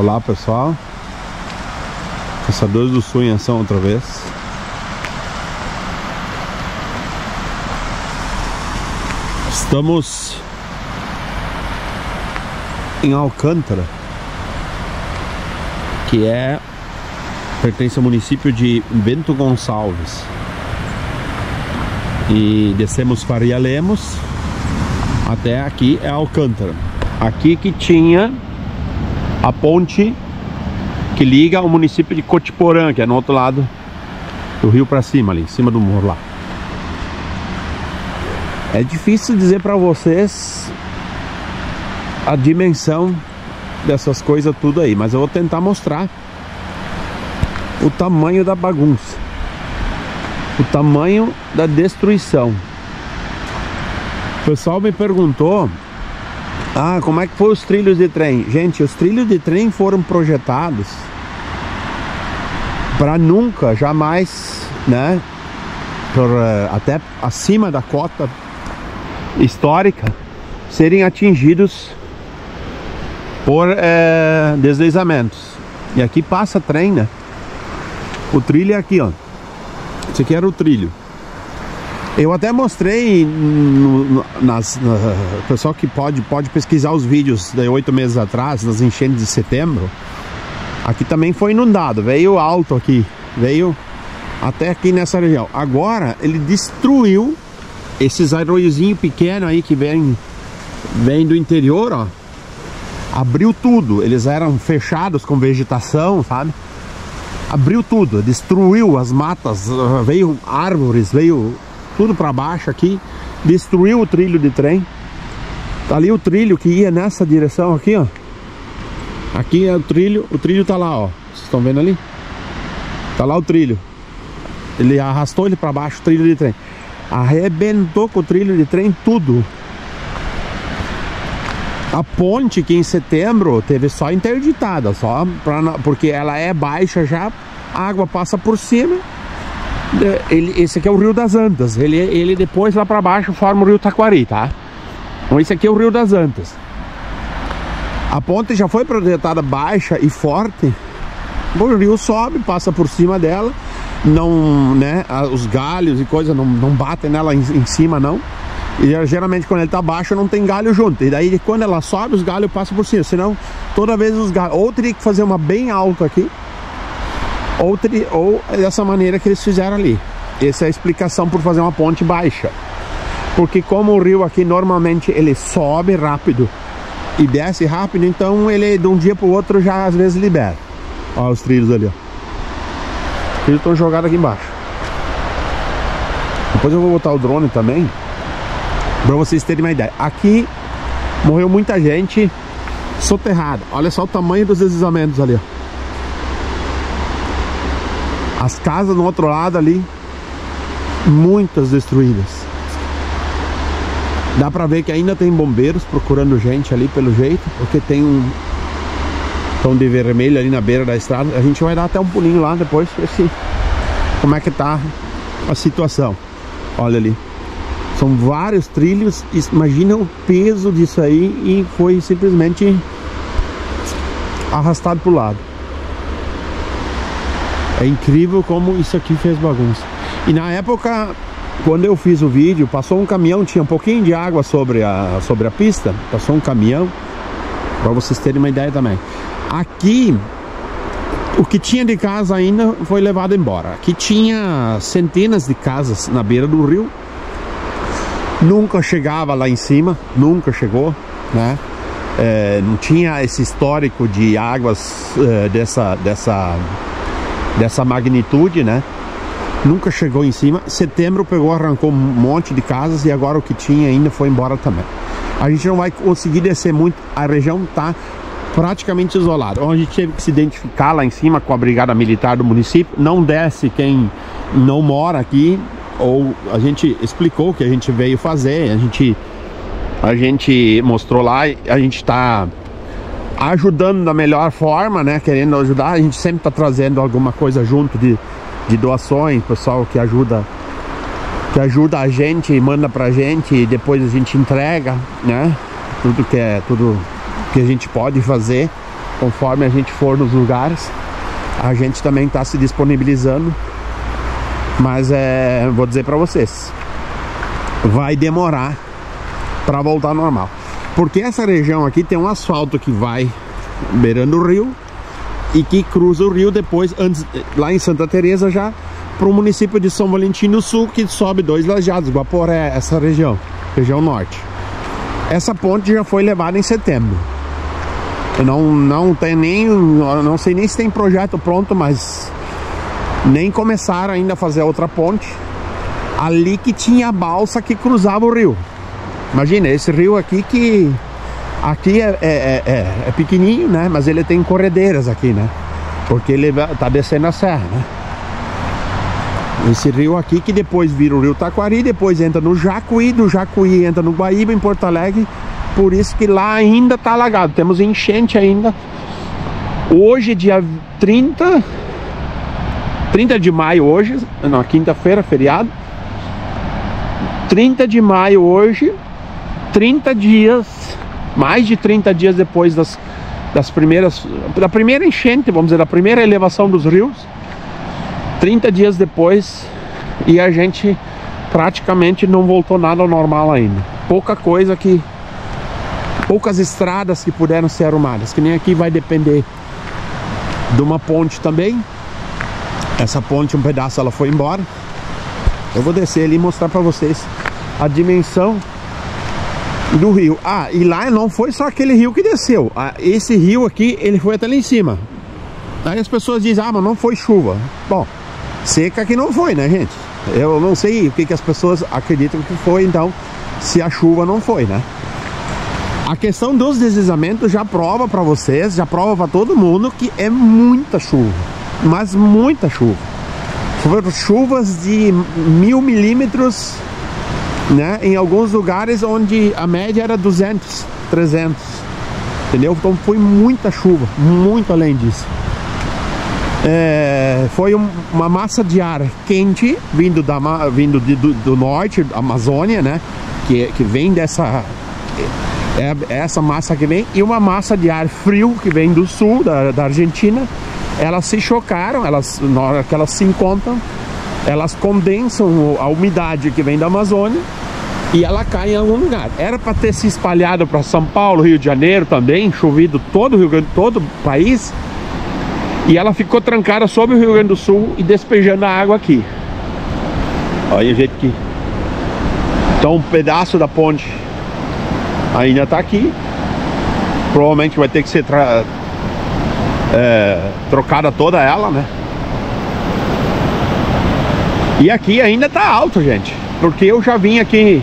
Olá pessoal. Caçadores do Sul em ação outra vez. Estamos em Alcântara que é pertence ao município de Bento Gonçalves. E descemos Faria Lemos até aqui é Alcântara. Aqui que tinha a ponte que liga o município de Cotiporã, que é no outro lado do rio para cima ali, em cima do morro lá. É difícil dizer para vocês a dimensão dessas coisas tudo aí, mas eu vou tentar mostrar o tamanho da bagunça. O tamanho da destruição. O pessoal me perguntou ah, como é que foi os trilhos de trem? Gente, os trilhos de trem foram projetados para nunca, jamais, né, por, uh, até acima da cota histórica, serem atingidos por uh, deslizamentos. E aqui passa trem, né? O trilho é aqui, ó. Esse aqui era o trilho. Eu até mostrei no, no, nas, na, pessoal que pode, pode pesquisar os vídeos de oito meses atrás, nas enchentes de setembro. Aqui também foi inundado, veio alto aqui, veio até aqui nessa região. Agora ele destruiu esses arroiozinhos pequenos aí que vem, vem do interior, ó. Abriu tudo, eles eram fechados com vegetação, sabe? Abriu tudo, destruiu as matas, veio árvores, veio tudo para baixo aqui, destruiu o trilho de trem. Tá ali o trilho que ia nessa direção aqui, ó. Aqui é o trilho, o trilho tá lá, ó. Vocês estão vendo ali? Tá lá o trilho. Ele arrastou ele para baixo, o trilho de trem. Arrebentou com o trilho de trem tudo. A ponte que em setembro teve só interditada, só pra, porque ela é baixa já, a água passa por cima ele, esse aqui é o Rio das Antas. Ele, ele depois lá para baixo forma o Rio Taquari, tá? Então esse aqui é o Rio das Antas. A ponte já foi projetada baixa e forte. O rio sobe, passa por cima dela. Não, né? Os galhos e coisas não, não batem nela em, em cima, não. E geralmente quando ele tá baixo não tem galho junto. E daí quando ela sobe, os galhos passam por cima. Senão, toda vez os galhos. Ou teria que fazer uma bem alta aqui ou, tri, ou dessa maneira que eles fizeram ali. Essa é a explicação por fazer uma ponte baixa. Porque como o rio aqui normalmente ele sobe rápido e desce rápido, então ele de um dia para o outro já às vezes libera. Olha os trilhos ali, ó. Os trilhos estão jogados aqui embaixo. Depois eu vou botar o drone também para vocês terem uma ideia. Aqui morreu muita gente soterrada. Olha só o tamanho dos deslizamentos ali, ó. As casas no outro lado ali, muitas destruídas. Dá pra ver que ainda tem bombeiros procurando gente ali pelo jeito, porque tem um tom de vermelho ali na beira da estrada. A gente vai dar até um pulinho lá depois, ver se como é que tá a situação. Olha ali. São vários trilhos, imagina o peso disso aí e foi simplesmente arrastado pro lado. É incrível como isso aqui fez bagunça. E na época, quando eu fiz o vídeo, passou um caminhão, tinha um pouquinho de água sobre a, sobre a pista. Passou um caminhão, para vocês terem uma ideia também. Aqui, o que tinha de casa ainda foi levado embora. Aqui tinha centenas de casas na beira do rio. Nunca chegava lá em cima, nunca chegou, né? É, não tinha esse histórico de águas é, dessa, dessa dessa magnitude, né? Nunca chegou em cima. Setembro pegou, arrancou um monte de casas e agora o que tinha ainda foi embora também. A gente não vai conseguir descer muito, a região tá praticamente isolada. Então a gente teve que se identificar lá em cima com a brigada militar do município. Não desce quem não mora aqui, ou a gente explicou o que a gente veio fazer, a gente a gente mostrou lá, a gente está ajudando da melhor forma, né? Querendo ajudar, a gente sempre está trazendo alguma coisa junto de, de doações, pessoal que ajuda que ajuda a gente manda pra gente e depois a gente entrega, né? Tudo que é tudo que a gente pode fazer. conforme a gente for nos lugares, a gente também está se disponibilizando. Mas é, vou dizer para vocês, vai demorar para voltar ao normal. Porque essa região aqui tem um asfalto que vai beirando o rio e que cruza o rio depois, antes, lá em Santa Teresa já, para o município de São Valentim do Sul, que sobe dois lajados, Guaporé, essa região, região norte. Essa ponte já foi levada em setembro. Não, não tem nem, não sei nem se tem projeto pronto, mas nem começaram ainda a fazer outra ponte. Ali que tinha a balsa que cruzava o rio. Imagina, esse rio aqui que aqui é, é, é, é pequenininho, né? Mas ele tem corredeiras aqui, né? Porque ele tá descendo a serra, né? Esse rio aqui que depois vira o rio Taquari, depois entra no Jacuí, do Jacuí entra no Guaíba, em Porto Alegre. Por isso que lá ainda tá alagado. Temos enchente ainda. Hoje, dia 30, 30 de maio hoje, na quinta-feira, feriado. 30 de maio hoje, 30 dias, mais de 30 dias depois das, das primeiras, da primeira enchente, vamos dizer, da primeira elevação dos rios. 30 dias depois e a gente praticamente não voltou nada ao normal ainda. Pouca coisa que poucas estradas que puderam ser arrumadas, que nem aqui vai depender de uma ponte também. Essa ponte, um pedaço ela foi embora. Eu vou descer ali e mostrar para vocês a dimensão do rio. Ah, e lá não foi só aquele rio que desceu. Ah, esse rio aqui, ele foi até lá em cima. Aí as pessoas dizem, ah, mas não foi chuva. Bom, Seca que não foi, né, gente? Eu não sei o que, que as pessoas acreditam que foi, então, se a chuva não foi, né? A questão dos deslizamentos já prova para vocês, já prova para todo mundo que é muita chuva, mas muita chuva. Foram chuvas de mil milímetros, né? Em alguns lugares onde a média era 200, 300, entendeu? Então foi muita chuva, muito além disso é, foi um, uma massa de ar quente vindo, da, vindo de, do, do, norte, Amazônia, né? Que, que vem dessa é, é, essa massa que vem e uma massa de ar frio que vem do sul da, da Argentina. Elas se chocaram, elas na hora que elas se encontram, elas condensam a umidade que vem da Amazônia e ela cai em algum lugar. Era para ter se espalhado para São Paulo, Rio de Janeiro também, chovido todo o Rio Grande, todo o país e ela ficou trancada sobre o Rio Grande do Sul e despejando a água aqui. Olha o jeito que... Então um pedaço da ponte ainda está aqui. Provavelmente vai ter que ser tra... é, trocada toda ela, né? E aqui ainda tá alto, gente. Porque eu já vim aqui...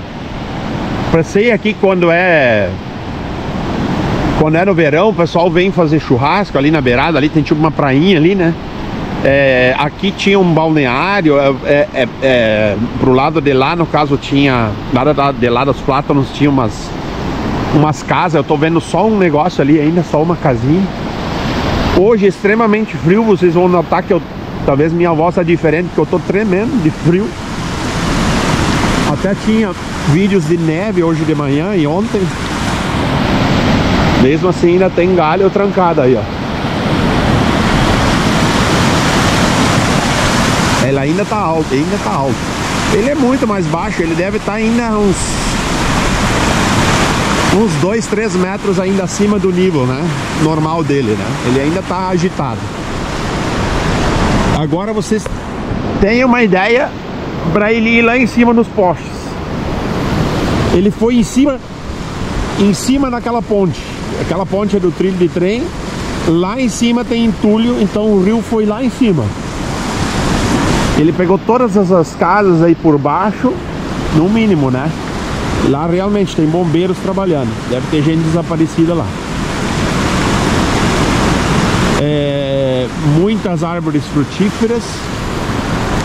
Passei aqui quando é quando é no verão, o pessoal vem fazer churrasco ali na beirada, ali tem tipo uma prainha ali, né? É, aqui tinha um balneário, é, é, é, é pro lado de lá, no caso, tinha, nada de lá dos plátanos, tinha umas, umas casas, eu tô vendo só um negócio ali ainda, só uma casinha. Hoje, extremamente frio, vocês vão notar que eu, talvez minha voz tá diferente, porque eu tô tremendo de frio. Até tinha vídeos de neve hoje de manhã e ontem. Mesmo assim ainda tem galho trancado aí, ó. Ele ainda tá alto, ainda tá alto. Ele é muito mais baixo, ele deve estar tá ainda uns uns 2, 3 metros ainda acima do nível, né? Normal dele, né? Ele ainda tá agitado. Agora vocês têm uma ideia para ele ir lá em cima nos postes. Ele foi em cima em cima daquela ponte. Aquela ponte é do trilho de trem. Lá em cima tem entulho, então o rio foi lá em cima. Ele pegou todas essas casas aí por baixo, no mínimo, né? Lá realmente tem bombeiros trabalhando. Deve ter gente desaparecida lá. Muitas árvores frutíferas.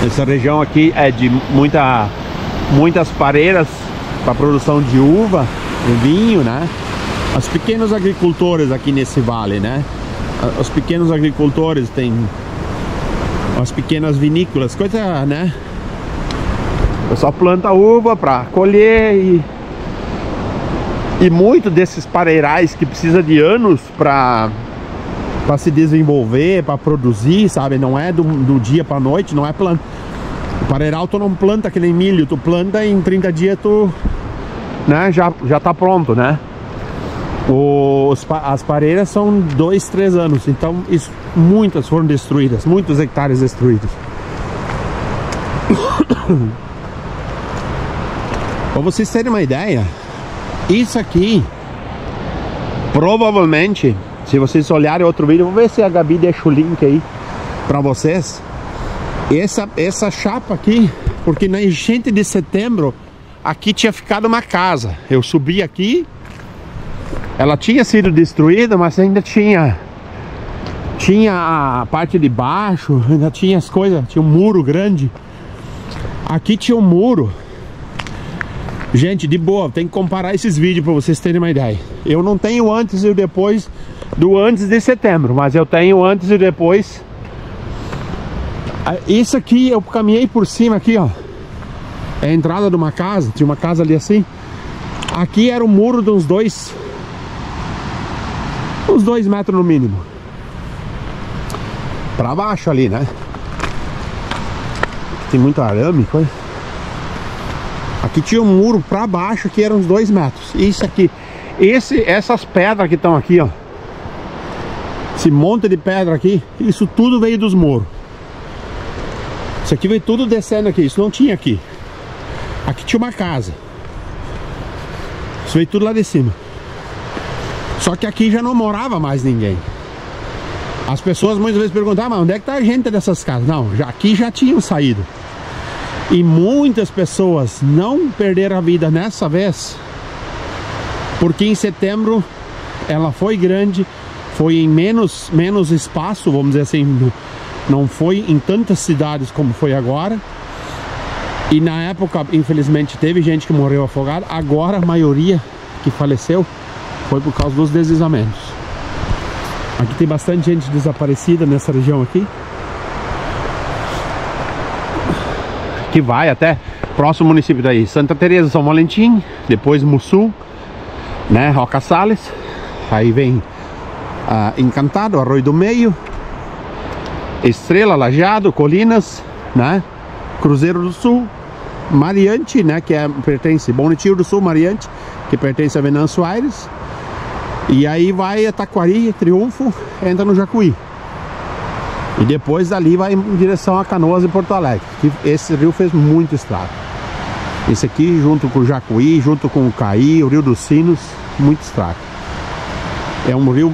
Essa região aqui é de muita, muitas pareiras para produção de uva, de vinho, né? Os pequenos agricultores aqui nesse vale, né? Os pequenos agricultores têm as pequenas vinícolas, coisa, né? O pessoal planta uva para colher e e muito desses pareirais que precisa de anos para para se desenvolver, para produzir, sabe? Não é do, do dia para noite, não é planta. O pareiral tu não planta que nem milho, tu planta em 30 dias tu né, já, já tá pronto, né? Os, as pareiras são dois, três anos, então isso, muitas foram destruídas, muitos hectares destruídos. Para vocês terem uma ideia, isso aqui provavelmente, se vocês olharem outro vídeo, vou ver se a Gabi deixa o link aí para vocês. Essa, essa chapa aqui, porque na enchente de setembro aqui tinha ficado uma casa. Eu subi aqui, ela tinha sido destruída, mas ainda tinha tinha a parte de baixo, ainda tinha as coisas, tinha um muro grande. Aqui tinha um muro. Gente, de boa, tem que comparar esses vídeos para vocês terem uma ideia. Eu não tenho antes e depois do antes de setembro, mas eu tenho antes e depois. Ah, isso aqui eu caminhei por cima aqui, ó. É a entrada de uma casa, tinha uma casa ali assim. Aqui era o muro de uns dois uns dois metros no mínimo. Pra baixo ali, né? Tem muito arame, coisa. Aqui tinha um muro pra baixo que eram uns dois metros. Isso aqui, esse, essas pedras que estão aqui, ó. Esse monte de pedra aqui, isso tudo veio dos muros. Isso aqui veio tudo descendo aqui, isso não tinha aqui. Aqui tinha uma casa. Isso veio tudo lá de cima. Só que aqui já não morava mais ninguém. As pessoas muitas vezes perguntavam, mas onde é que está a gente dessas casas? Não, já, aqui já tinham saído. E muitas pessoas não perderam a vida nessa vez, porque em setembro ela foi grande, foi em menos, menos espaço, vamos dizer assim, não foi em tantas cidades como foi agora. E na época, infelizmente, teve gente que morreu afogada. Agora a maioria que faleceu foi por causa dos deslizamentos. Aqui tem bastante gente desaparecida nessa região aqui. Que vai até próximo município daí, Santa Teresa, São Valentim, depois Mussul, né, Roca Salles. Aí vem ah, Encantado, Arroio do Meio, Estrela, Lajado, Colinas, né, Cruzeiro do Sul, Mariante, né, que é, pertence, Bom do Sul, Mariante, que pertence a Venâncio Aires. E aí vai a Taquari, Triunfo, entra no Jacuí. E depois dali vai em direção a Canoas e Porto Alegre. Esse rio fez muito estrago. Esse aqui junto com o Jacuí, junto com o Caí, o Rio dos Sinos, muito estrago. É um rio,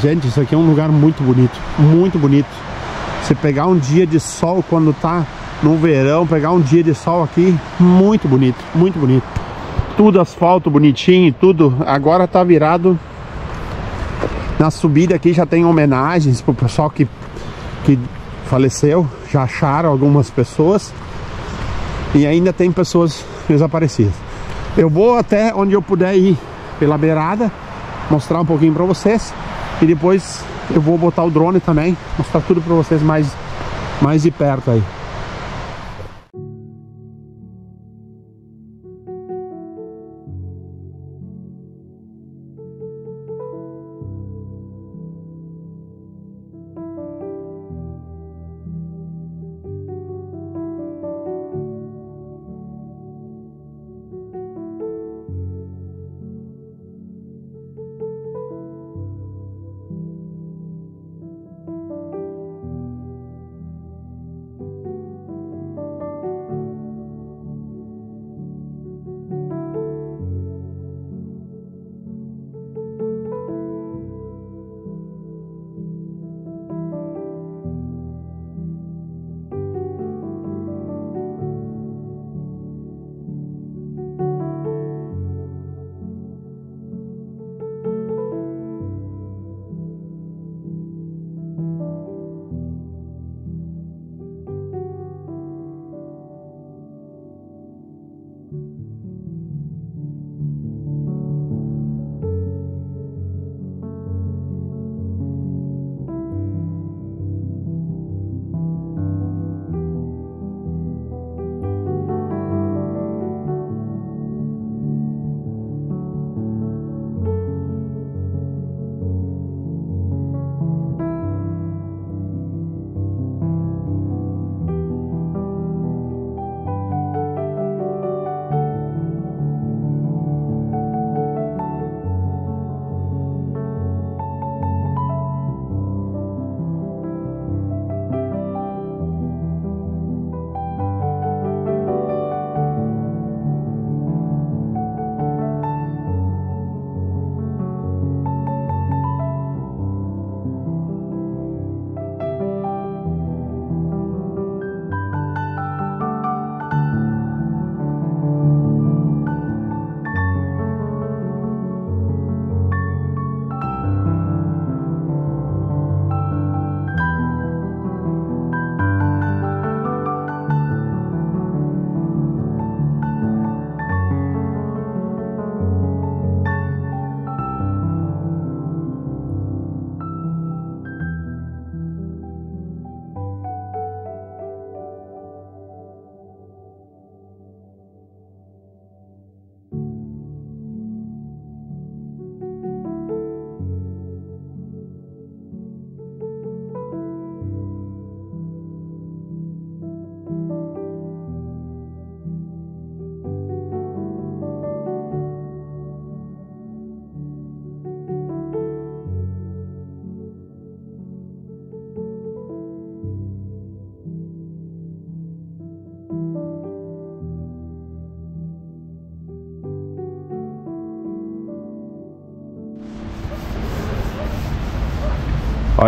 gente, isso aqui é um lugar muito bonito, muito bonito. Você pegar um dia de sol quando tá no verão, pegar um dia de sol aqui, muito bonito, muito bonito. Tudo asfalto bonitinho, tudo. Agora tá virado na subida aqui já tem homenagens pro pessoal que, que faleceu. Já acharam algumas pessoas. E ainda tem pessoas desaparecidas. Eu vou até onde eu puder ir pela beirada. Mostrar um pouquinho pra vocês. E depois eu vou botar o drone também. Mostrar tudo pra vocês mais, mais de perto aí.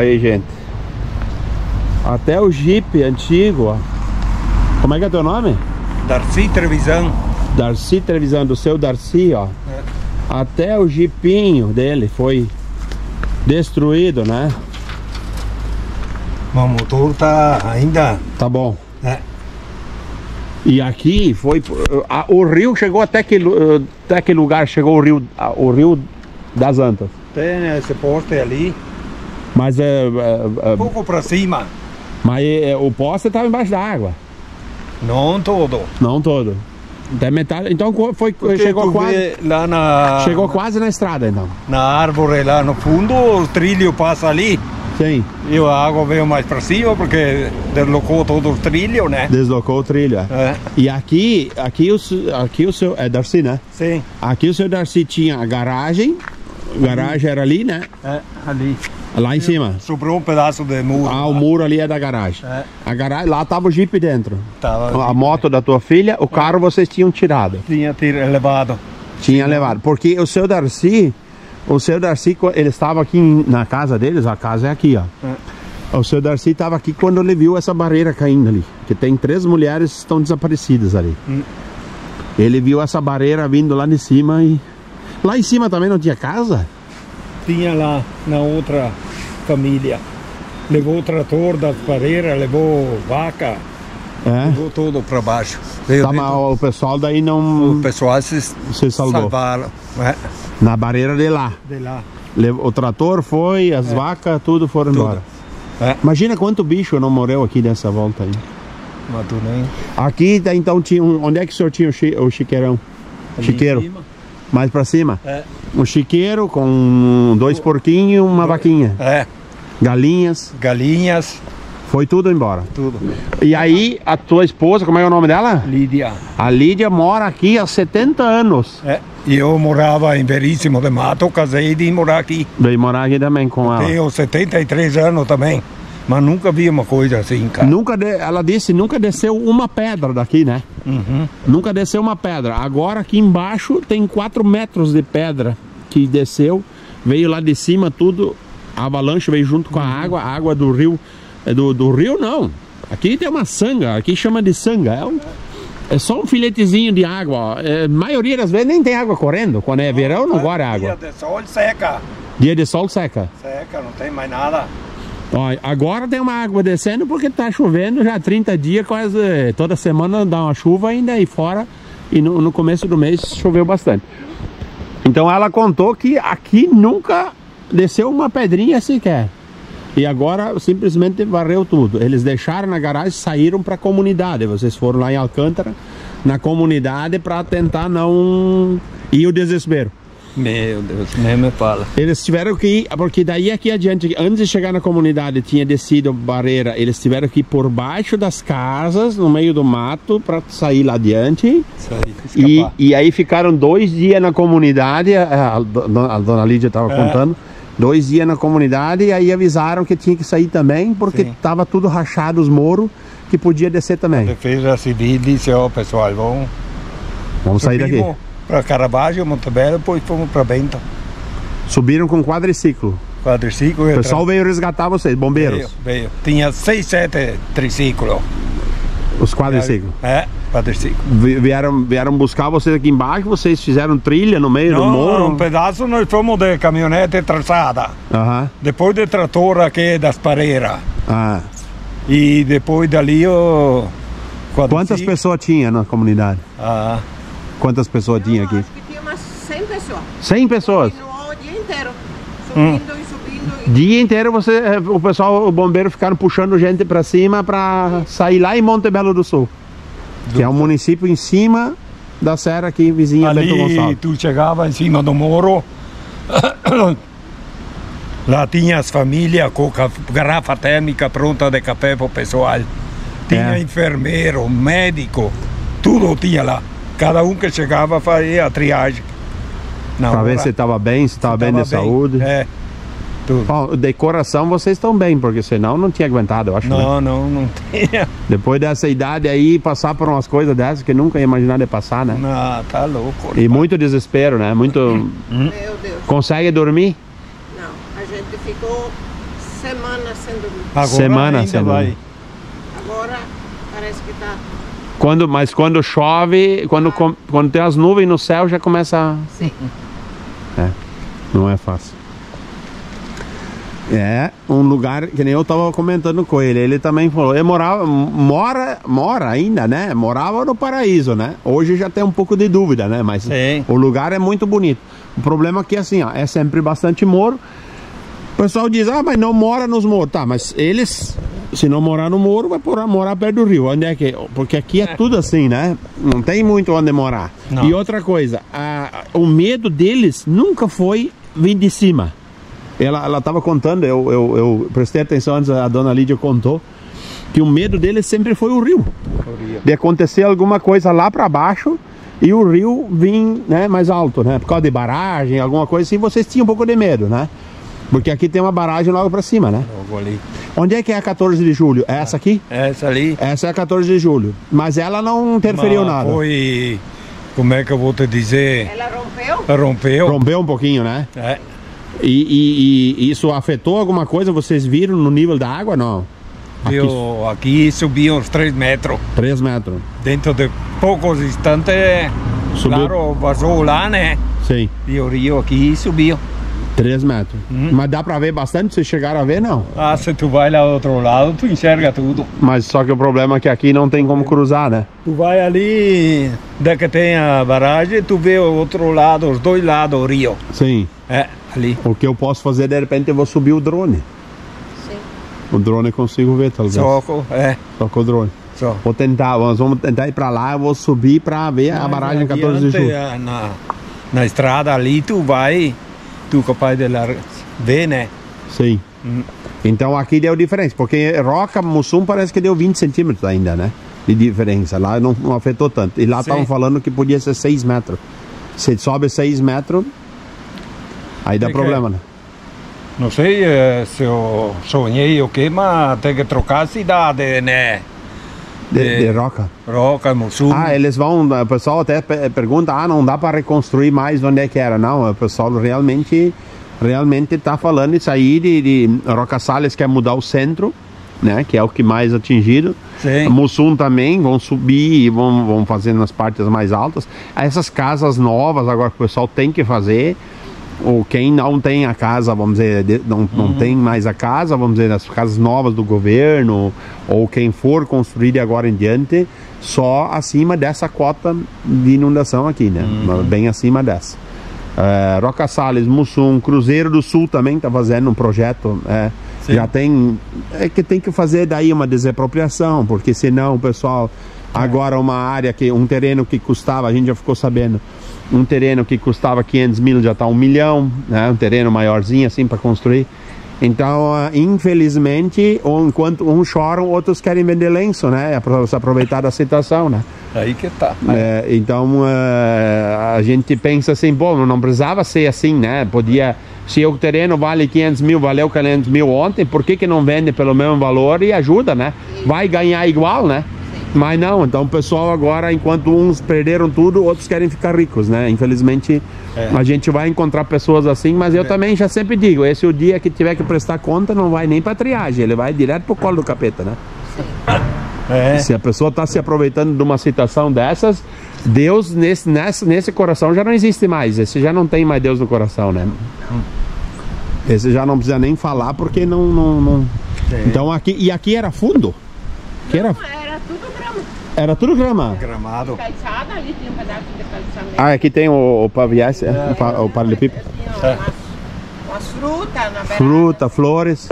Aí, gente. Até o Jeep antigo, ó. Como é que é teu nome? Darcy Trevisan. Darcy Trevisan, do seu Darcy, ó. É. Até o Jeepinho dele foi destruído, né? Mas o motor tá ainda. Tá bom. É. E aqui foi. a- o rio chegou até que, até que lugar chegou o rio, a- o rio das Antas. Tem esse poste ali. Mas, é, é, é, Um pouco pra cima. mas é, o poste estava embaixo da água. Não todo. Não todo. Até metade. Então foi, Porque chegou quase. lá na, Chegou quase na estrada então. na árvore lá no fundo, o trilho passa ali. Sim. E a água veio mais pra cima porque deslocou todo o trilho, né? Deslocou o trilho. é. É. E aqui, aqui o, aqui o seu. É Darcy, né? Sim. Aqui o seu Darcy tinha a garagem. A garagem era ali, né? É, ali. Lá em cima. Sobrou um pedaço de muro. Ah, o muro ali é da garagem. É. A garagem, lá tava o Jeep dentro. Tava, A moto da tua filha, o carro vocês tinham tirado. tinha levado. Tinha levado. Porque o seu Darcy, o seu Darcy, ele estava aqui na casa deles, a casa é aqui, ó. O seu Darcy estava aqui quando ele viu essa barreira caindo ali. Que tem três mulheres que estão desaparecidas ali. Hum. Ele viu essa barreira vindo lá de cima e. Lá em cima também não tinha casa? Tinha lá na outra família. Levou o trator das pareiras, levou vaca, É. levou tudo para baixo. Veio Tá, mas o pessoal daí O não. pessoal se Se salvou. salvaram. É, Na barreira de lá. de lá. Levou- O trator foi, as vacas, tudo foram Tudo. embora. É. Imagina quanto bicho não morreu aqui nessa volta aí. Mas tu nem... Aqui então tinha um. Onde é que o senhor tinha o, chi, o chiqueirão? ali Chiqueiro. Mais pra cima? É. Um chiqueiro com dois porquinhos e uma vaquinha. É, Galinhas. galinhas, Foi tudo embora. tudo. E aí, a tua esposa, como é o nome dela? Lídia. A Lídia mora aqui há 70 anos. É. E eu morava em Veríssimo de Mato, casei e vim morar aqui. Veio morar aqui também com ela. Tenho 73 anos também. Mas nunca vi uma coisa assim, cara. Nunca de- ela disse nunca desceu uma pedra daqui, né? Uhum. Nunca desceu uma pedra. Agora aqui embaixo tem 4 metros de pedra que desceu. Veio lá de cima tudo. A avalanche veio junto com a água. A água do rio. é Do, do rio não. Aqui tem uma sanga. Aqui chama de sanga. É, um- é só um filetezinho de água. É, maioria das vezes nem tem água correndo. Quando é verão não corre água. Dia de sol seca. Dia de sol seca. Seca, não tem mais nada. Ó, agora tem uma água descendo porque tá chovendo já há 30 dias, quase toda semana dá uma chuva ainda aí fora. E no, no começo do mês choveu bastante. Então ela contou que aqui nunca desceu uma pedrinha sequer. E agora simplesmente varreu tudo. Eles deixaram na garagem, saíram para a comunidade. Vocês foram lá em Alcântara, na comunidade, para tentar não. E o desespero. Meu Deus, nem me fala. Eles tiveram que ir, porque daí aqui adiante, antes de chegar na comunidade, tinha descido barreira. Eles tiveram que ir por baixo das casas, no meio do mato, para sair lá adiante. E, e aí ficaram dois dias na comunidade. A, a a dona Lídia estava É. contando. Dois dias na comunidade e aí avisaram que tinha que sair também, porque Sim. estava tudo rachado os moros, que podia descer também. Defesa Civil disse, ó pessoal, vamos Vamos sair daqui. Para Caravaggio, Montebello, depois fomos para Bento. Subiram com quadriciclo. Quadriciclo. O pessoal veio resgatar vocês, bombeiros. veio, veio. Tinha seis, sete triciclos. Os quadriciclos. É, quadriciclo. Vi- Vieram, vieram buscar vocês aqui embaixo, vocês fizeram trilha no meio do Não, morro. um pedaço nós fomos de caminhonete traçada. Aham. Depois de trator aqui das pareiras. Ah. E depois dali o... Quantas pessoas tinha na comunidade? Ah, Quantas pessoas tinha aqui? acho que tinha umas 100 pessoas. 100 pessoas. Continuou o dia inteiro. Hum. Subindo e subindo. E... Dia inteiro você, eh, o pessoal, o bombeiro ficaram puxando gente pra cima pra sair lá em Montebello do Sul, que é um município em cima da serra aqui vizinha Bento ali Gonçalves. tu chegava em cima do morro. Lá tinha as famílias com garrafa térmica pronta de café para o pessoal. Tinha É. enfermeiro, médico, tudo tinha lá. Cada um que chegava fazia a triagem. Na Pra ver se estava bem, se estava bem de tava saúde. É, tudo. Bom, de coração vocês estão bem, porque senão não tinha aguentado, eu acho. né? Não, não, não tinha. Depois dessa idade aí, passar por umas coisas dessas que nunca ia imaginar de passar, né? Não, tá louco. E muito desespero, né? Muito. Meu Deus. Consegue dormir? Não, a gente ficou semana sem dormir. Agora Semana ainda sem vai. dormir. Agora parece que tá. Quando, mas quando chove, quando, quando tem as nuvens no céu, já começa. a- Sim. Não é fácil. É um lugar que nem eu tava comentando com ele. Ele também falou, ele morava, mora, mora ainda, né? Morava no paraíso, né? Hoje já tem um pouco de dúvida, né? Mas Sim. o lugar é muito bonito. O problema é que assim, ó, é sempre bastante moro. O pessoal diz, ah, mas não mora nos moros. Tá, mas eles, se não morar no moro, vai por- morar perto do rio. Onde é que? Porque aqui é tudo assim, né? Não tem muito onde morar. Não. E outra coisa, a- o medo deles nunca foi vir de cima. Ela, ela tava contando, eu, eu, eu prestei atenção antes, a dona Lídia contou, que o medo deles sempre foi o rio. De acontecer alguma coisa lá para baixo e o rio vir né, mais alto, né? Por causa de barragem, alguma coisa assim, vocês tinham um pouco de medo, né? Porque aqui tem uma barragem logo para cima, né? Logo ali. Onde é que é a 14 de julho? É essa aqui? Essa ali. Essa é a 14 de julho. Mas ela não interferiu mas nada. Foi. Como é que eu vou te dizer? Ela rompeu? Rompeu. Rompeu um pouquinho, né? É. E, e- e isso afetou alguma coisa? Vocês viram no nível da água? Não. Aqui, Viu, aqui subiu uns 3 metros. 3 metros. Dentro de poucos instantes, Subiu. claro, vazou lá, né? Sim, E o rio aqui subiu. 3 metros. Mas dá pra ver bastante? Vocês chegaram a ver? Não. Ah, se tu vai lá do outro lado, tu enxerga tudo. Mas só que o problema é que aqui não tem como cruzar, né? Tu vai ali, da que tem a barragem, tu vê o outro lado, os dois lados do rio. Sim. É, ali. O que eu posso fazer, de repente, eu vou subir o drone. Sim. O drone eu consigo ver, talvez. Só, com- é, Só com o drone. só. Vou tentar, nós vamos tentar ir pra lá, eu vou subir pra ver a barragem 14 de julho. ah, Na, na estrada ali, tu vai, tu capaz de lá ver, né? Sim. Hum. Então aqui deu diferença, porque Roca, Mussum parece que deu 20 centímetros ainda, né? De diferença. Lá não, não afetou tanto. E lá estavam falando que podia ser 6 metros. Se sobe 6 metros, aí dá É que- problema, né? Não sei eh, se eu sonhei o que, mas tem que trocar a cidade, né? De, É. de Roca. Roca, Mussum. Ah, eles vão. O pessoal até pe- pergunta: ah, não dá para reconstruir mais onde é que era. Não, o pessoal realmente realmente está falando isso aí de, de Roca Salles quer mudar o centro, né? Que é o que mais atingido. Sim. Mussum também vão subir e vão, vão fazer nas partes mais altas. Essas casas novas agora que o pessoal tem que fazer. Ou quem não tem a casa, vamos dizer, de- não, não tem mais a casa, vamos dizer, as casas novas do governo, ou quem for construir de agora em diante, só acima dessa cota de inundação aqui, né? Bem acima dessa. É, Roca Salles, Mussum, Cruzeiro do Sul também está fazendo um projeto. é, já tem. É que tem que fazer daí uma desapropriação, porque senão o pessoal. Agora, uma área que. Um terreno que custava, a gente já ficou sabendo. Um terreno que custava 500 mil já está um milhão, né? Um terreno maiorzinho assim para construir. Então, infelizmente, enquanto uns choram, outros querem vender lenço, né? Para se aproveitar da situação, né? Aí que tá. É, então é, a gente pensa assim, bom, não precisava ser assim, né? Podia, se o terreno vale 500 mil, valeu 500 mil ontem, por que, que não vende pelo mesmo valor e ajuda, né? Vai ganhar igual, né? Mas não, então o pessoal agora, enquanto uns perderam tudo, outros querem ficar ricos, né? Infelizmente É. a gente vai encontrar pessoas assim, mas eu também já sempre digo, esse é o dia que tiver que prestar conta, não vai nem para triagem, ele vai direto pro colo do capeta, né? É. Se a pessoa está se aproveitando de uma situação dessas, Deus nesse, nesse, nesse coração já não existe mais. Esse já não tem mais Deus no coração, né? Esse já não precisa nem falar porque não. não, não- Sim. Então aqui. E aqui era fundo? Que era, Era tudo. Era tudo grama. Gramado. Calçada, ali tinha um pedaço de calçamento. Ah, aqui tem o, o paviés, é, o, pa- o paralelepípedo. Tinha umas, umas frutas na beirada. Fruta, flores.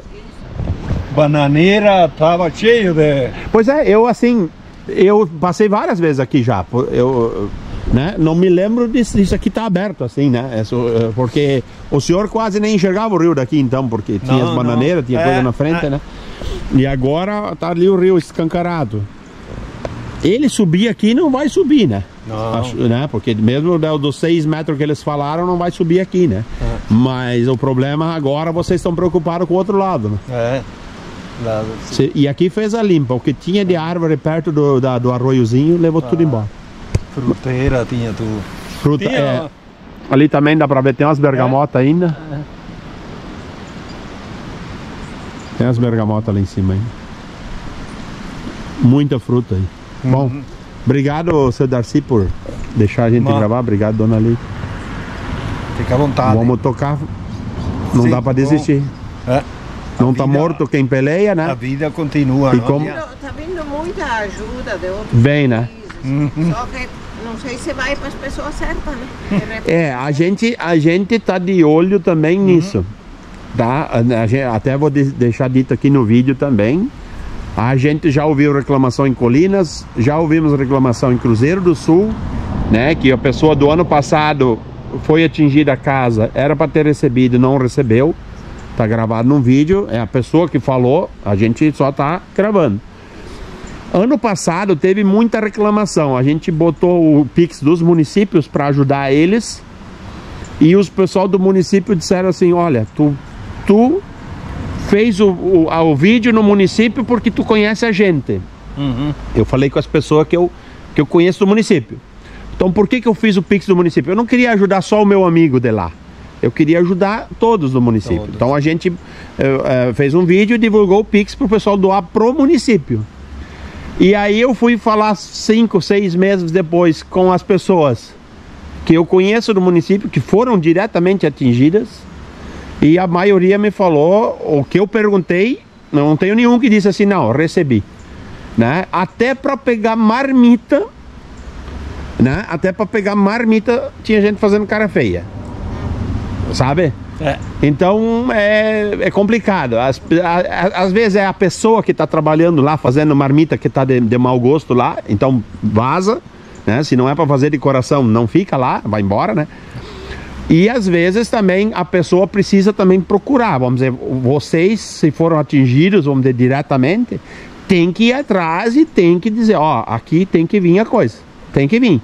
Bananeira tava cheio de. Pois é, eu assim, eu passei várias vezes aqui já. Eu, né, não me lembro disso, disso aqui tá aberto assim, né? Isso, eh, porque o senhor quase nem enxergava o rio daqui então, porque tinha Não, as bananeiras, não. tinha É, coisa na frente, é. né? E agora tá ali o rio escancarado. Ele subir aqui não vai subir, né? Não. Acho, né? Porque mesmo do- dos seis metros que eles falaram, não vai subir aqui, né? É. Mas o problema agora vocês estão preocupados com o outro lado, né? É. Lá, Cê- E aqui fez a limpa. O que tinha de árvore perto do, da- do arroiozinho levou tudo embora. fruteira tinha tudo. Fruta, Tinha- é, ali também dá pra ver, tem umas bergamotas ainda. Tem as bergamotas lá em cima aí. Muita fruta aí. Bom, obrigado, seu Darcy, por deixar a gente Mano. gravar. Obrigado, dona Lívia. Fica à vontade. Vamos tocar. Não Sim, dá pra bom. desistir. É. Não A tá vida- morto quem peleia, A né? vida continua. E não como-. Tá vindo muita ajuda de outros Vem, né? países. Só que não sei se vai para as pessoas certas, né? Repente, É, a gente, a gente tá de olho também nisso. Tá? A gente- até vou de- deixar dito aqui no vídeo também. A gente já ouviu reclamação em Colinas, já ouvimos reclamação em Cruzeiro do Sul, né? Que a pessoa do ano passado foi atingida a casa, era para ter recebido não recebeu. Tá gravado num vídeo, é a pessoa que falou, a gente só tá gravando. Ano passado teve muita reclamação. A gente botou o Pix dos municípios para ajudar eles. E os pessoal do município disseram assim: olha, tu, tu fez o, o, o vídeo no município porque tu conhece a gente. Uhum. Eu falei com as pessoas que eu, que eu conheço do município. Então por que, que eu fiz o Pix do município? Eu não queria ajudar só o meu amigo de lá. Eu queria ajudar todos do município. Todos. Então a gente eh, fez um vídeo e divulgou o Pix para o pessoal doar pro município. E aí eu fui falar cinco, seis meses depois com as pessoas que eu conheço do município, que foram diretamente atingidas. E a maioria me falou, o que eu perguntei, não tenho nenhum que disse assim, não, recebi. Né? Até para pegar marmita, né? Até para pegar marmita tinha gente fazendo cara feia. Sabe? É. Então é, é complicado. Às, a- a- às vezes é a pessoa que está trabalhando lá, fazendo marmita que está de, de mau gosto lá, então vaza. Né? Se não é para fazer de coração, não fica lá, vai embora, né? E às vezes também a pessoa precisa também procurar, vamos dizer, vocês se foram atingidos, vamos dizer, diretamente, tem que ir atrás e tem que dizer, ó, aqui tem que vir a coisa, tem que vir.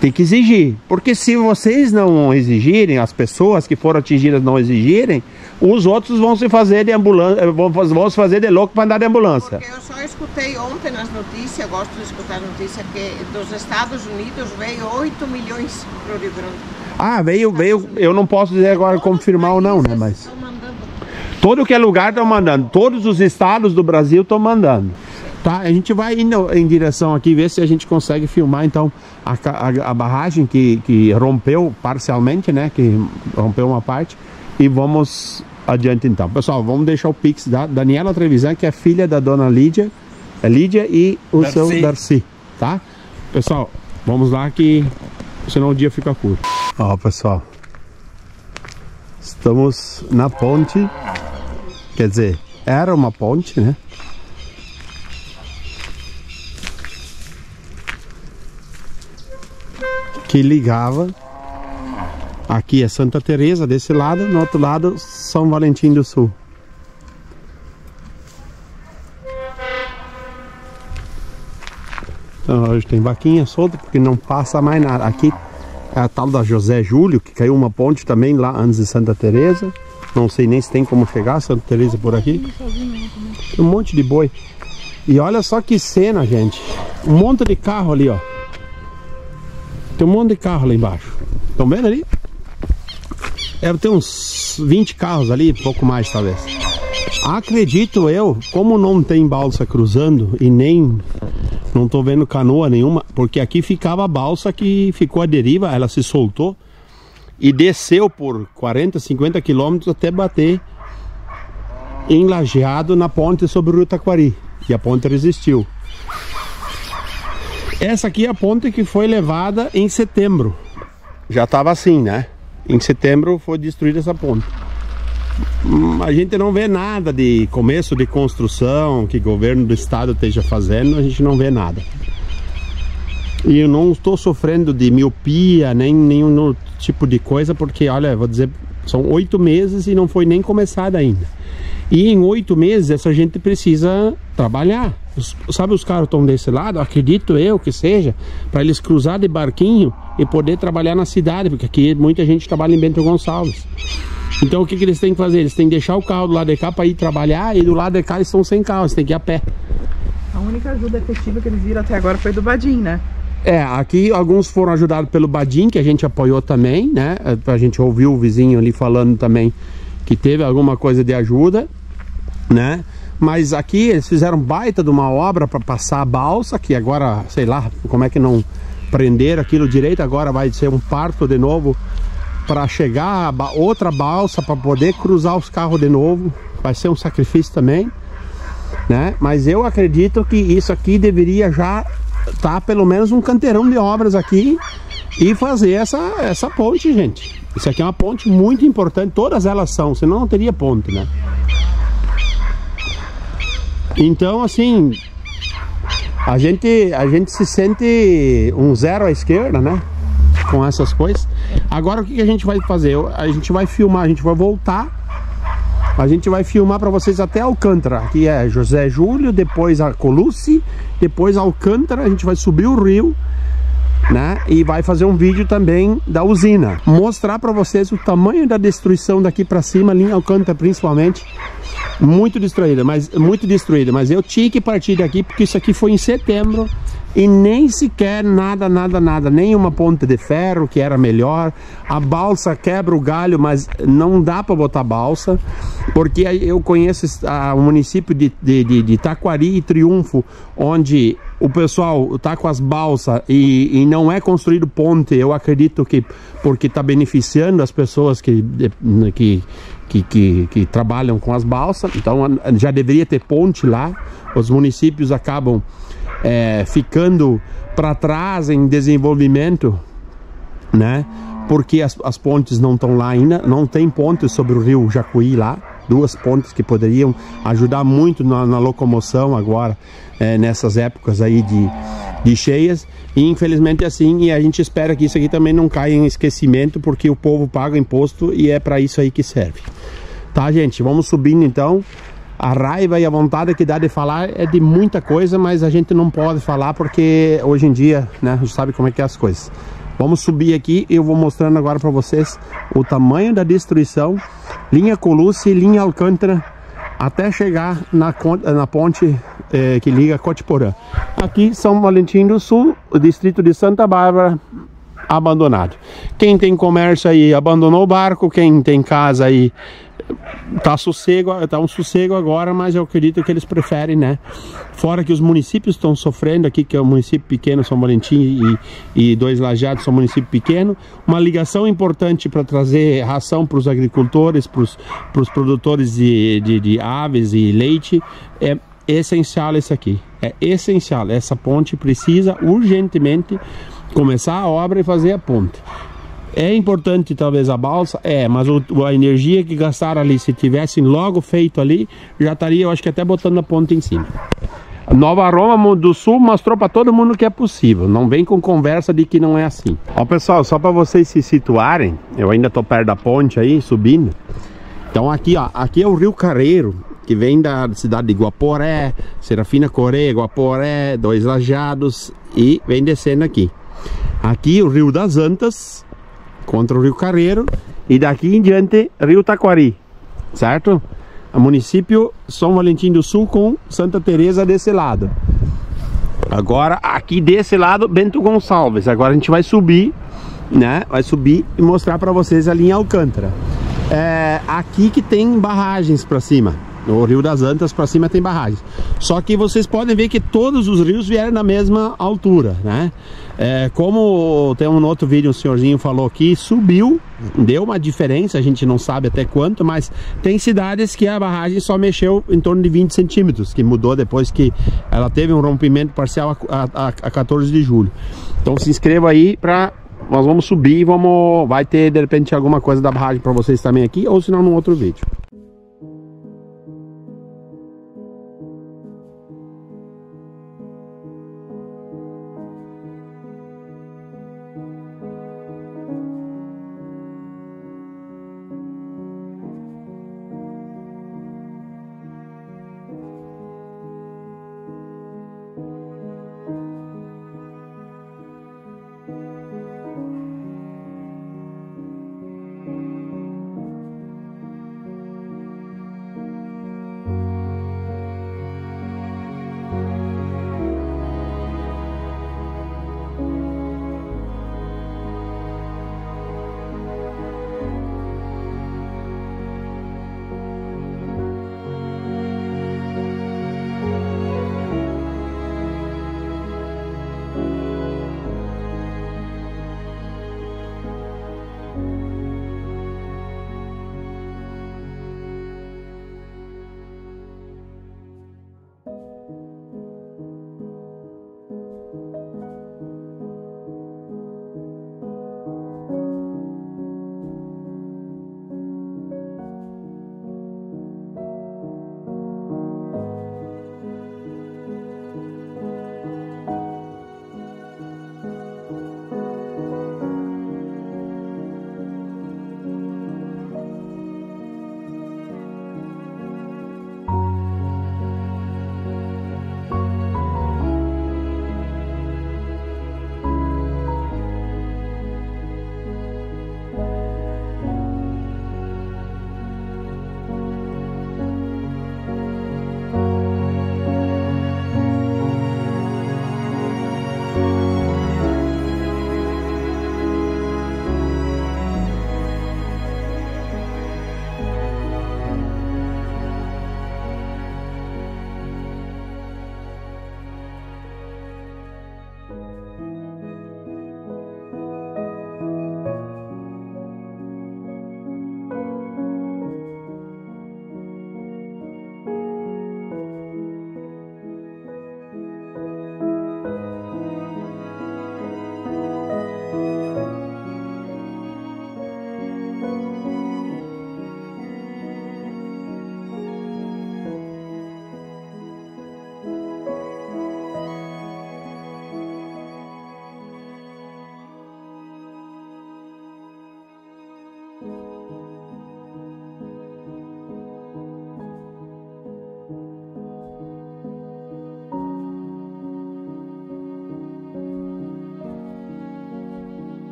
Tem que exigir, porque se vocês não exigirem, as pessoas que foram atingidas não exigirem, os outros vão se fazer de ambulância, vão, vão se fazer de louco para andar de ambulância. Porque eu só escutei ontem nas notícias, gosto de escutar notícias, que dos Estados Unidos veio 8 milhões para o Rio Grande. Ah, veio, veio, eu não posso dizer agora confirmar ou não, né, mas. Todo que é lugar estão mandando. Todos os estados do Brasil estão mandando. Tá? A gente vai indo em direção aqui, ver se a gente consegue filmar então a, a- a barragem que, que rompeu parcialmente, né? Que rompeu uma parte. E vamos adiante então. Pessoal, vamos deixar o Pix da Daniela Trevisan, que é filha da dona Lídia. É Lídia e o Darcy. seu Darcy, tá? Pessoal, vamos lá que senão o dia fica curto. Ó, pessoal. Estamos na ponte. Quer dizer, era uma ponte, né? Que ligava. Aqui é Santa Teresa desse lado, no outro lado São Valentim do Sul. Então, hoje tem vaquinha solta porque não passa mais nada. Aqui a tal da José Júlio, que caiu uma ponte também lá antes de Santa Teresa. Não sei nem se tem como chegar Santa Teresa por aqui. Um monte de boi. E olha só que cena, gente. Um monte de carro ali, ó. Tem um monte de carro lá embaixo. Estão vendo ali? Deve ter uns 20 carros ali, pouco mais talvez. Acredito eu, como não tem balsa cruzando e nem não tô vendo canoa nenhuma, porque aqui ficava a balsa que ficou à deriva, ela se soltou e desceu por 40, 50 quilômetros até bater em Lajeado na ponte sobre o Rio Taquari. E a ponte resistiu. Essa aqui é a ponte que foi levada em setembro. Já estava assim, né? Em setembro foi destruída essa ponte. Hum, A gente não vê nada de começo de construção que o governo do estado esteja fazendo, a gente não vê nada. E eu não estou sofrendo de miopia, nem nenhum tipo de coisa, porque, olha, vou dizer, são oito meses e não foi nem começada ainda. E em oito meses essa gente precisa trabalhar. Os- sabe, os caras estão desse lado, acredito eu que seja, para eles cruzar de barquinho e poder trabalhar na cidade, porque aqui muita gente trabalha em Bento Gonçalves. Então o que, que eles têm que fazer? Eles têm que deixar o carro do lado de cá para ir trabalhar e do lado de cá eles estão sem carro, eles têm que ir a pé. A única ajuda efetiva que eles viram até agora foi do Badim, né? É, aqui alguns foram ajudados pelo Badim, que a gente apoiou também, né? A gente ouviu o vizinho ali falando também que teve alguma coisa de ajuda. né? Mas aqui eles fizeram baita de uma obra para passar a balsa, que agora, sei lá, como é que não prender aquilo direito, agora vai ser um parto de novo para chegar a outra balsa para poder cruzar os carros de novo. Vai ser um sacrifício também, né? Mas eu acredito que isso aqui deveria já tá pelo menos um canteirão de obras aqui e fazer essa, essa ponte, gente. Isso aqui é uma ponte muito importante, todas elas são, senão não teria ponte, né? Então, assim, a gente, a gente se sente um zero à esquerda, né? Com essas coisas. Agora, o que a gente vai fazer? A gente vai filmar, a gente vai voltar. A gente vai filmar para vocês até Alcântara. Aqui é José Júlio, depois a Colucci, depois Alcântara. A gente vai subir o rio né? E vai fazer um vídeo também da usina. Mostrar para vocês o tamanho da destruição daqui para cima, linha Alcântara principalmente. Muito destruída, mas muito destruída. Mas eu tinha que partir daqui porque isso aqui foi em setembro e nem sequer nada, nada, nada, nenhuma ponta de ferro que era melhor. A balsa quebra o galho, mas não dá para botar balsa, porque eu conheço o município de, de, de, de Taquari e Triunfo, onde o pessoal está com as balsas e, e, não é construído ponte, eu acredito que porque está beneficiando as pessoas que, que, que, que, que trabalham com as balsas, então já deveria ter ponte lá, os municípios acabam é, ficando para trás em desenvolvimento, né? Porque as, as pontes não estão lá ainda, não tem pontes sobre o rio Jacuí lá, duas pontes que poderiam ajudar muito na, na locomoção agora, é, nessas épocas aí de, de cheias. E infelizmente é assim, e a gente espera que isso aqui também não caia em esquecimento, porque o povo paga imposto e é para isso aí que serve. Tá, gente? Vamos subindo então a raiva e a vontade que dá de falar é de muita coisa, mas a gente não pode falar porque hoje em dia, né, a gente sabe como é que é as coisas. Vamos subir aqui e eu vou mostrando agora para vocês o tamanho da destruição, linha Colucci e linha Alcântara, até chegar na, na ponte eh, que liga Cotiporã. Aqui São Valentim do Sul, o distrito de Santa Bárbara, abandonado. Quem tem comércio aí abandonou o barco, quem tem casa aí tá sossego, tá um sossego agora, mas eu acredito que eles preferem, né? Fora que os municípios estão sofrendo aqui, que é o município pequeno, São Valentim e, e Dois Lajados são município pequeno, uma ligação importante para trazer ração para os agricultores, para os produtores de, de, de aves e leite, é essencial esse aqui, é essencial, essa ponte precisa urgentemente começar a obra e fazer a ponte. É importante talvez a balsa? É, mas o, a energia que gastaram ali, se tivessem logo feito ali, já estaria, eu acho que até botando a ponta em cima. Nova Roma do Sul mostrou para todo mundo que é possível. Não vem com conversa de que não é assim. Ó, pessoal, só para vocês se situarem, eu ainda tô perto da ponte aí, subindo. Então aqui, ó, aqui é o Rio Carreiro, que vem da cidade de Guaporé, Serafina Coreia, Guaporé, Dois Lajados e vem descendo aqui. Aqui o Rio das Antas, contra o Rio Carreiro e daqui em diante Rio Taquari, certo? O município São Valentim do Sul com Santa Teresa desse lado. Agora aqui desse lado Bento Gonçalves. Agora a gente vai subir, né? Vai subir e mostrar para vocês ali em Alcântara. É aqui que tem barragens para cima. O Rio das Antas para cima tem barragens. Só que vocês podem ver que todos os rios vieram na mesma altura, né? É, como tem um outro vídeo, um senhorzinho falou aqui, subiu, deu uma diferença, a gente não sabe até quanto, mas tem cidades que a barragem só mexeu em torno de 20 centímetros, que mudou depois que ela teve um rompimento parcial a, a, a 14 de julho. Então se inscreva aí para nós vamos subir e vamos vai ter de repente alguma coisa da barragem para vocês também aqui ou se não num outro vídeo.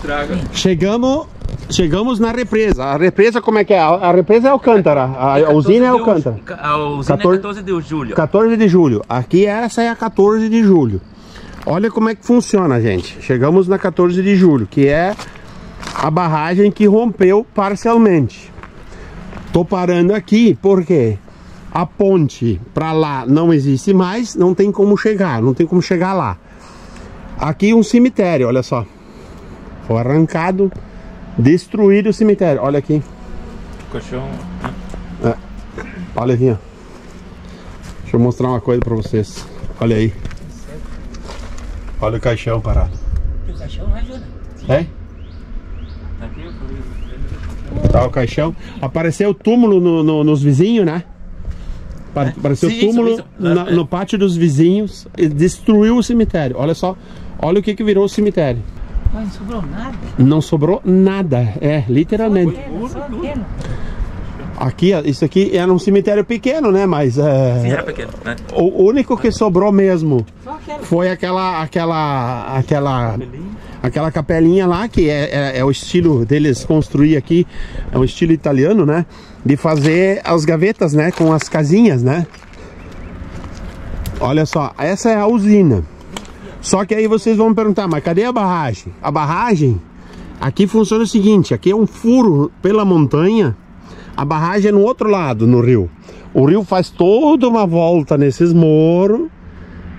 Estraga. Chegamos, chegamos na represa. A represa como é que é? A, represa é Alcântara. A, a usina é 14 de Alcântara. A usina 14 é 14 de julho. 14 de julho. Aqui essa é a 14 de julho. Olha como é que funciona, gente. Chegamos na 14 de julho, que é a barragem que rompeu parcialmente. Tô parando aqui porque a ponte para lá não existe mais, não tem como chegar, não tem como chegar lá. Aqui um cemitério, olha só. Foi arrancado, destruído o cemitério. Olha aqui, Colchão. olha aqui, ó. Deixa eu mostrar uma coisa para vocês. Olha aí. Olha o caixão parado. O caixão ajuda. É? Tá aqui, eu Tá o caixão. Apareceu o túmulo no- no- nos vizinhos, né? Pa- Apareceu o túmulo isso, isso. na- É. no pátio dos vizinhos e destruiu o cemitério. Olha só, olha o que, que virou o cemitério. Mas não sobrou nada. Não sobrou nada, é, literalmente. Só aquilo. Aqui, ó, isso aqui era um cemitério pequeno, né? Mas é, Sim, era pequeno, né? o único que sobrou mesmo Só foi aquela, aquela, aquela, aquela capelinha lá que é, é, é o estilo deles construir aqui, é um estilo italiano, né? De fazer as gavetas, né? Com as casinhas, né? Olha só, essa é a usina. Só que aí vocês vão me perguntar, mas cadê a barragem? A barragem aqui funciona o seguinte: aqui é um furo pela montanha, a barragem é no outro lado, no rio. O rio faz toda uma volta nesses moros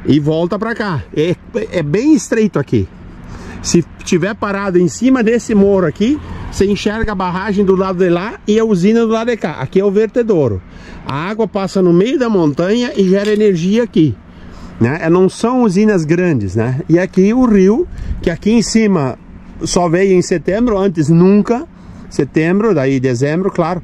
e volta pra cá. É, é bem estreito aqui. Se tiver parado em cima desse moro aqui, você enxerga a barragem do lado de lá e a usina do lado de cá. Aqui é o vertedouro. A água passa no meio da montanha e gera energia aqui. Né? Não são usinas grandes, né? E aqui o rio, que aqui em cima só veio em setembro, antes nunca. Setembro, daí dezembro, claro.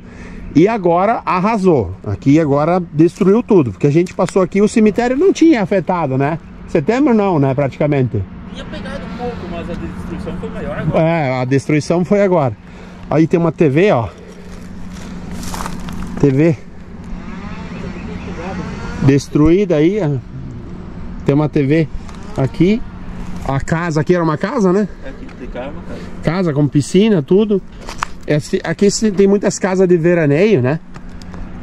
E agora arrasou. Aqui agora destruiu tudo. Porque a gente passou aqui, o cemitério não tinha afetado, né? Setembro não, né? Praticamente. Tinha pegado um pouco, mas a destruição foi maior agora. É, a destruição foi agora. Aí tem uma TV, ó. TV. Destruída aí. Tem uma TV aqui. A casa aqui era uma casa, né? Aqui tem calma, cara. Casa com piscina, tudo. Esse- aqui tem muitas casas de veraneio, né?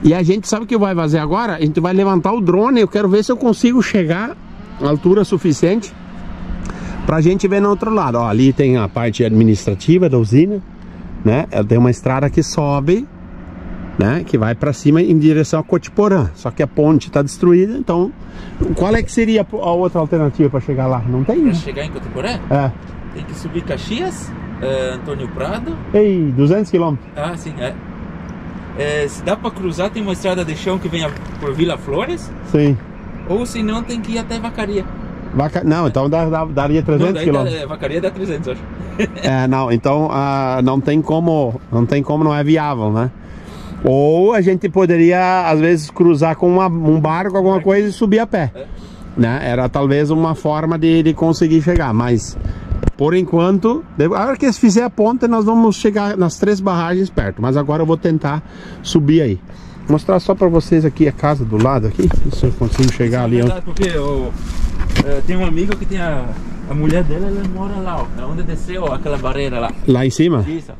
E a gente sabe o que vai fazer agora? A gente vai levantar o drone. Eu quero ver se eu consigo chegar à altura suficiente pra gente ver no outro lado. Ó, ali tem a parte administrativa da usina, né? Ela tem uma estrada que sobe, né? Que vai pra cima em direção a Cotiporã. Só que a ponte tá destruída, então qual é que seria a outra alternativa pra chegar lá? Não tem, Pra né? chegar em Cotiporé, É. tem que subir Caxias, eh, Antônio Prado. Ei, 200 quilômetros. Ah, sim, é. Eh, se dá pra cruzar, tem uma estrada de chão que vem por Vila Flores. Sim. Ou se não, tem que ir até Vacaria. Vaca... Não, então dá- dá- daria Não, 300 daí dá, quilômetros. é, Vacaria dá 300, acho. É, não, então ah, não tem como, não tem como, não é viável, né? Ou a gente poderia, às vezes, cruzar com uma- um barco, alguma coisa e subir a pé. Né? Era talvez uma forma de, de conseguir chegar, mas por enquanto, a hora que eles fizerem a ponta, nós vamos chegar nas três barragens perto. Mas agora eu vou tentar subir aí. Mostrar só para vocês aqui a casa do lado aqui, se eu consigo chegar ali. É onde- verdade, porque o, eh, tem um amigo que tem a, a mulher dela, ela mora lá, ó, onde desceu aquela barreira lá. Lá em cima? Isso.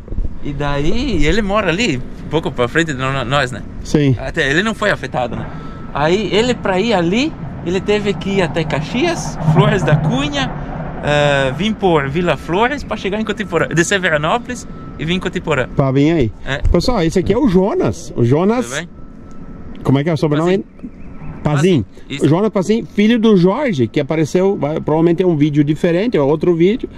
E daí ele mora ali, um pouco pra frente de nós, né? Sim. Até ele não foi afetado, né? Aí ele pra ir ali, ele teve que ir até Caxias, Flores da Cunha, eh, vir por Vila Flores pra chegar em Cotiporã, descer Veranópolis e vir em Cotiporã. Pra vir aí. É. Pessoal, esse aqui é o Jonas. O Jonas. Tudo bem? Como é que é o sobrenome? Pazin. Jonas Pazin, filho do Jorge, que apareceu, provavelmente é um vídeo diferente, é outro vídeo,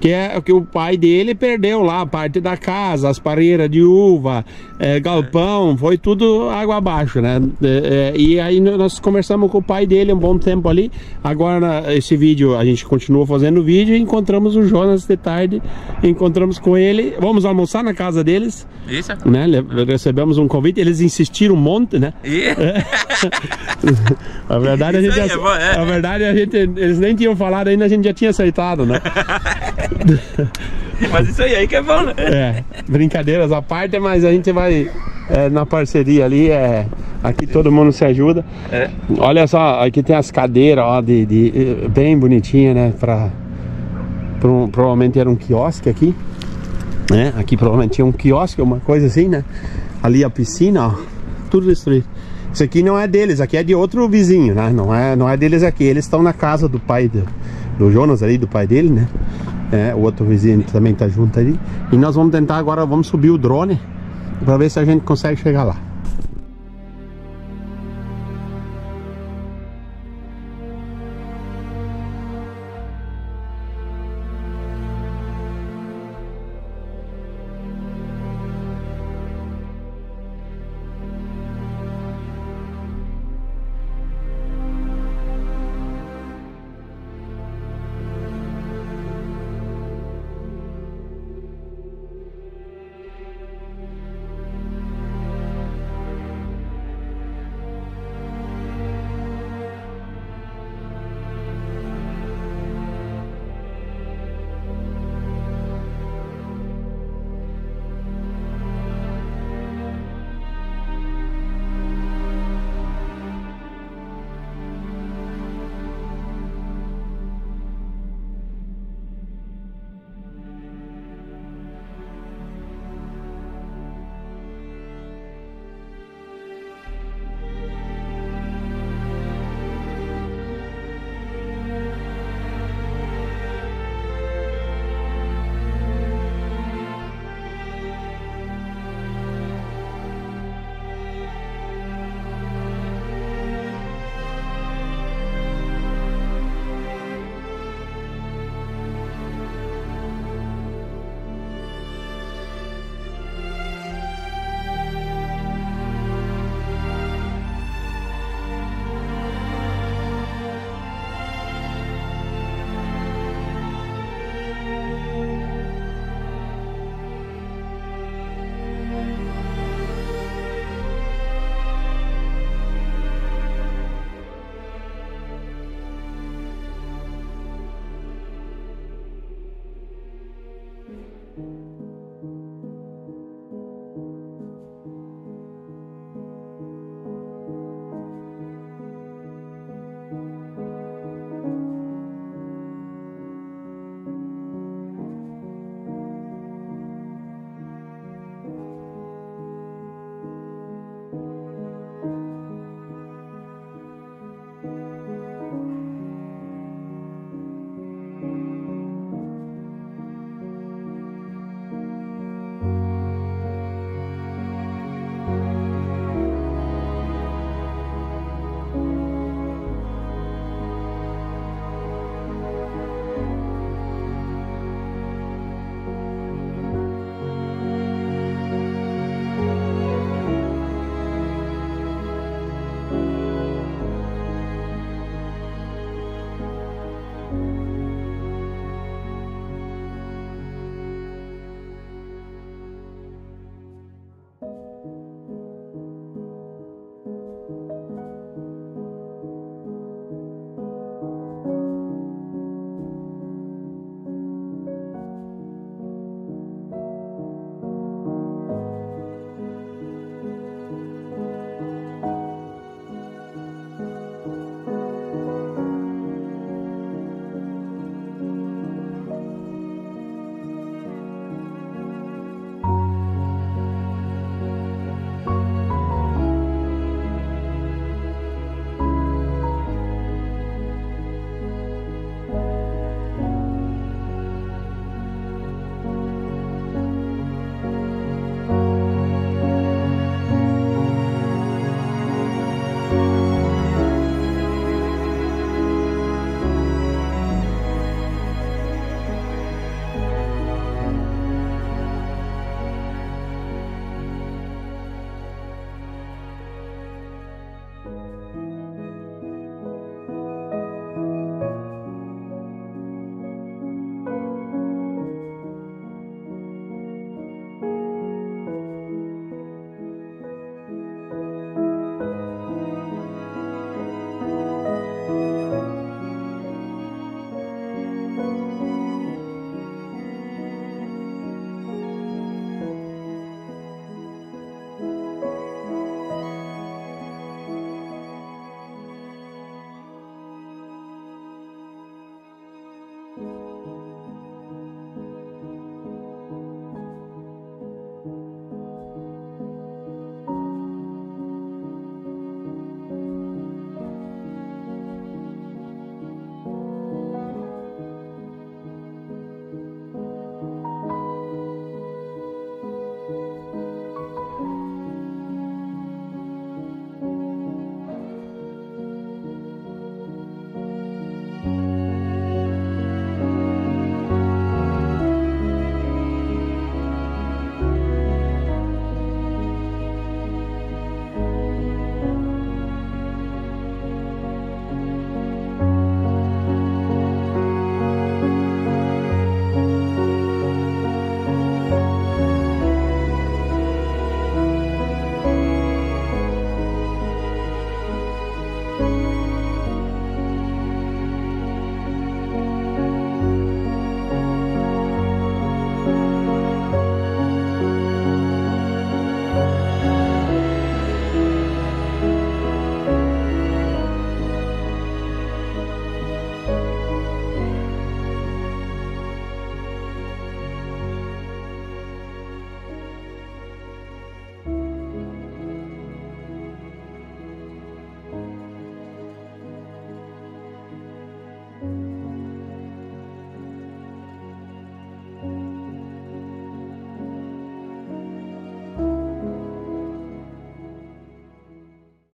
que é o que o pai dele perdeu lá, a parte da casa, as pareiras de uva, é, galpão, foi tudo água abaixo, né? É, é, e aí nós conversamos com o pai dele um bom tempo ali. Agora, esse vídeo, a gente continua fazendo o vídeo e encontramos o Jonas de tarde, encontramos com ele. Vamos almoçar na casa deles, Isso? né? Recebemos um convite, eles insistiram um monte, né? E... A verdade, a gente, aí é é. a verdade a gente, eles nem tinham falado ainda, a gente já tinha aceitado, né? Mas isso aí, aí que é bom, né? É, brincadeiras à parte, mas a gente vai é, na parceria ali, é, aqui todo mundo se ajuda. É. Olha só, aqui tem as cadeiras, ó, de, de- bem bonitinha, né, pra, Pro- provavelmente era um quiosque aqui. Né? Aqui provavelmente tinha um quiosque, uma coisa assim, né? Ali a piscina, ó, tudo destruído. Isso aqui não é deles, aqui é de outro vizinho, né? Não é, não é deles aqui. Eles estão na casa do pai do, do Jonas ali, do pai dele, né? É, o outro vizinho também tá junto ali. E nós vamos tentar agora, vamos subir o drone para ver se a gente consegue chegar lá.